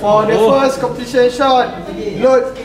For the oh. first completion shot, look.